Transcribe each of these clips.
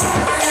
Thank you.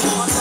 Thank